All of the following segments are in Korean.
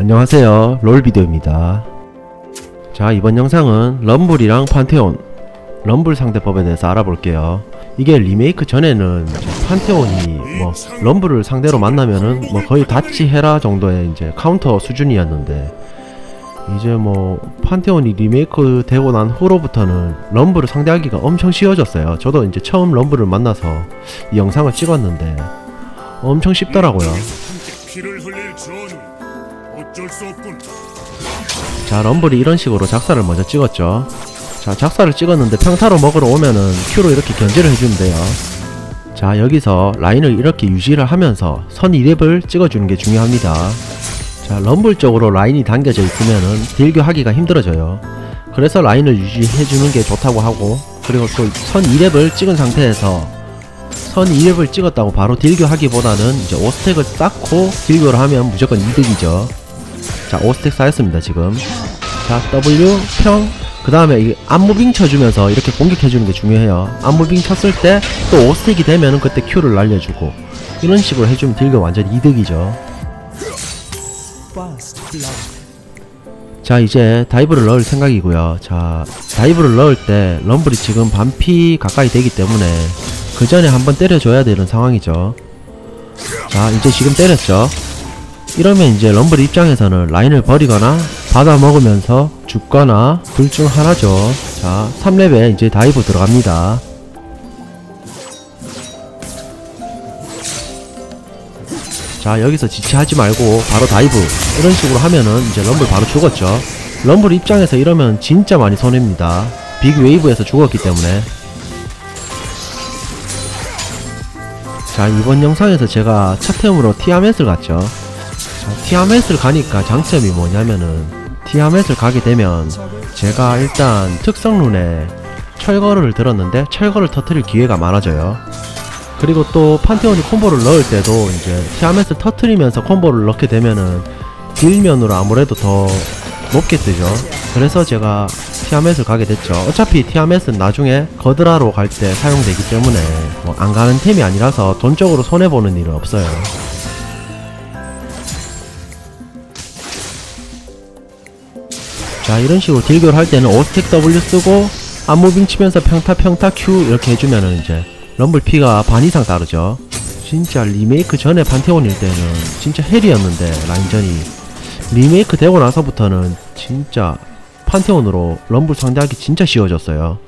안녕하세요. 롤비디오입니다. 자 이번 영상은 럼블이랑 판테온 럼블 상대법에 대해서 알아볼게요. 이게 리메이크 전에는 판테온이 뭐 럼블을 상대로 만나면은 뭐 거의 dodge 해라 정도의 이제 카운터 수준이었는데 이제 뭐 판테온이 리메이크 되고 난 후로부터는 럼블을 상대하기가 엄청 쉬워졌어요. 저도 이제 처음 럼블을 만나서 이 영상을 찍었는데 엄청 쉽더라고요 어쩔 수 없군. 자 럼블이 이런 식으로 작사를 먼저 찍었죠. 자 작사를 찍었는데 평타로 먹으러 오면은 Q로 이렇게 견제를 해주면 돼요. 자 여기서 라인을 이렇게 유지를 하면서 선 2랩을 찍어주는 게 중요합니다. 자 럼블 쪽으로 라인이 당겨져 있으면은 딜교 하기가 힘들어져요. 그래서 라인을 유지해주는 게 좋다고 하고 그리고 또 선 2렙을 찍은 상태에서 선 2렙을 찍었다고 바로 딜교 하기보다는 이제 5stack을 쌓고 딜교를 하면 무조건 이득이죠 자 5stack 쌓였습니다 지금. 자 W 평 그 다음에 이 앞moving 쳐주면서 이렇게 공격해주는 게 중요해요. 앞moving 쳤을 때 또 5stack이 되면 은 그때 Q를 날려주고 이런 식으로 해주면 딜교 완전 이득이죠. 자 이제 dive를 넣을 생각이고요. 자 dive를 넣을 때 럼블이 지금 반피 가까이 되기 때문에 그 전에 한번 때려줘야 되는 상황이죠. 자 이제 지금 때렸죠 이러면 이제 럼블 입장에서는 라인을 버리거나 받아 먹으면서 죽거나 둘 중 하나죠. 자 3렙에 이제 dive 들어갑니다. 자 여기서 지체하지 말고 바로 dive. 이런 식으로 하면은 이제 럼블 바로 죽었죠. 럼블 입장에서 이러면 진짜 많이 손해입니다. 빅 웨이브에서 죽었기 때문에. 자 이번 영상에서 제가 첫 템으로 티아멧을 갔죠. 자, 티아멧을 가니까 장점이 뭐냐면은 티아멧을 가게 되면 제가 일단 특성룬에 철거를 들었는데 철거를 터트릴 기회가 많아져요. 그리고 또 판테온이 콤보를 넣을 때도 이제 티아멧을 터트리면서 콤보를 넣게 되면은 딜면으로 아무래도 더 높게 뜨죠. 그래서 제가 티아멧을 가게 됐죠. 어차피 티아멧은 나중에 거드라로 갈 때 사용되기 때문에 뭐 안 가는 템이 아니라서 돈적으로 손해보는 일은 없어요 자 이런 식으로 딜교를 할 때는 5스택 W 쓰고 안무빙 치면서 평타 평타 Q 이렇게 해주면은 이제 럼블 피가 반 이상 따르죠. 진짜 리메이크 전에 판테온일 때는 진짜 헬이었는데 라인전이. 리메이크 되고 나서부터는 진짜 판테온으로 럼블 상대하기 진짜 쉬워졌어요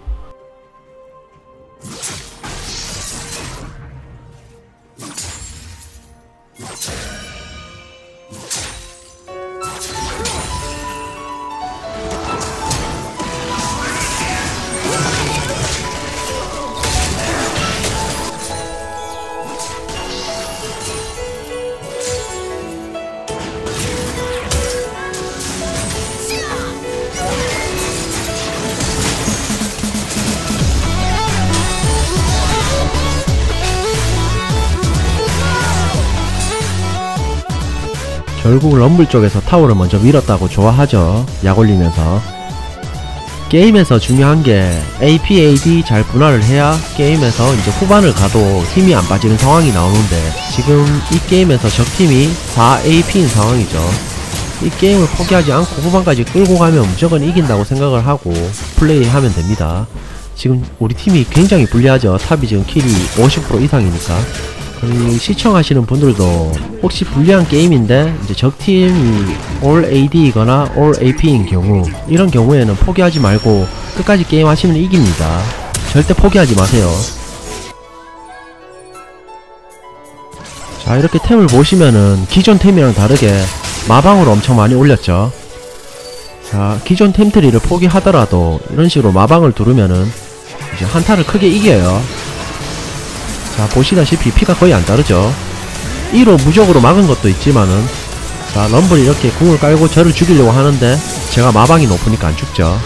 결국 럼블 쪽에서 타워를 먼저 밀었다고 좋아하죠. 약 올리면서. 게임에서 중요한 게 AP, AD 잘 분할을 해야 게임에서 이제 후반을 가도 힘이 안 빠지는 상황이 나오는데 지금 이 게임에서 적팀이 4AP인 상황이죠. 이 게임을 포기하지 않고 후반까지 끌고 가면 무조건 이긴다고 생각을 하고 플레이하면 됩니다. 지금 우리 팀이 굉장히 불리하죠. top이 지금 kill이 50% 이상이니까 그 시청하시는 분들도 혹시 불리한 게임인데 이제 적팀이 올 AD이거나 올 AP인 경우 이런 경우에는 포기하지 말고 끝까지 게임 하시면 이깁니다. 절대 포기하지 마세요. 자 이렇게 템을 보시면은 기존 템이랑 다르게 마방으로 엄청 많이 올렸죠. 자 기존 템트리를 포기하더라도 이런 식으로 마방을 두르면은 이제 한타를 크게 이겨요. 자 보시다시피 피가 거의 안 따르죠. 1호 무적으로 막은 것도 있지만은 자 럼블이 이렇게 궁을 깔고 저를 죽이려고 하는데 제가 마방이 높으니까 안 죽죠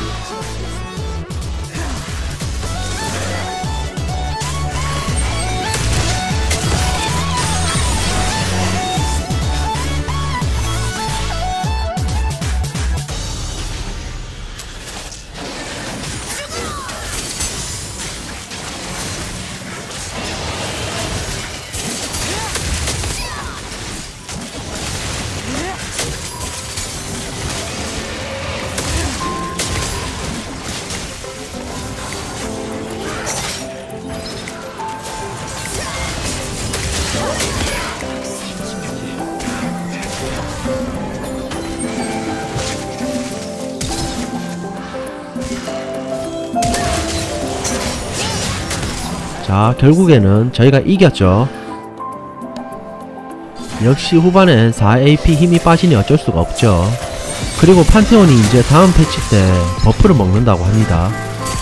자 결국에는 저희가 이겼죠. 역시 후반엔 4AP 힘이 빠지니 어쩔 수가 없죠. 그리고 판테온이 이제 다음 패치 때 buff를 먹는다고 합니다.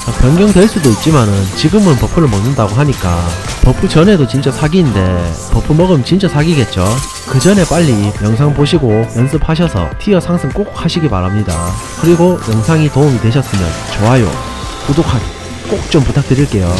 자, 변경될 수도 있지만은 지금은 buff를 먹는다고 하니까 buff 전에도 진짜 사기인데 buff 먹으면 진짜 사기겠죠. 그 전에 빨리 영상 보시고 연습하셔서 티어 상승 꼭 하시기 바랍니다. 그리고 영상이 도움이 되셨으면 좋아요 구독하기 꼭 좀 부탁드릴게요